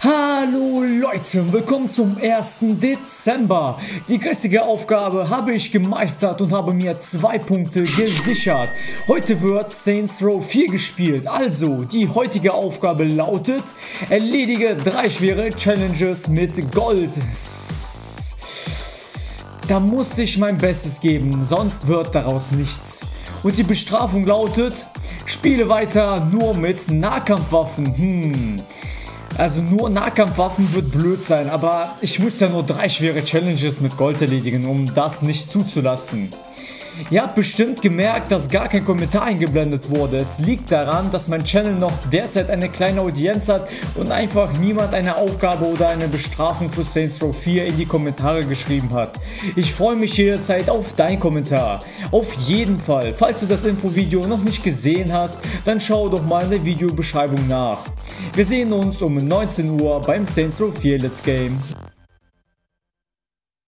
Hallo Leute, willkommen zum 1. Dezember. Die geistige Aufgabe habe ich gemeistert und habe mir zwei Punkte gesichert. Heute wird Saints Row 4 gespielt, also die heutige Aufgabe lautet, erledige drei schwere Challenges mit Gold. Da muss ich mein Bestes geben, sonst wird daraus nichts. Und die Bestrafung lautet, spiele weiter nur mit Nahkampfwaffen. Hm. Also nur Nahkampfwaffen wird blöd sein, aber ich muss ja nur drei schwere Challenges mit Gold erledigen, um das nicht zuzulassen. Ihr habt bestimmt gemerkt, dass gar kein Kommentar eingeblendet wurde. Es liegt daran, dass mein Channel noch derzeit eine kleine Audienz hat und einfach niemand eine Aufgabe oder eine Bestrafung für Saints Row 4 in die Kommentare geschrieben hat. Ich freue mich jederzeit auf dein Kommentar. Auf jeden Fall, falls du das Infovideo noch nicht gesehen hast, dann schau doch mal in der Videobeschreibung nach. Wir sehen uns um 19 Uhr beim Saints Row 4 Let's Game.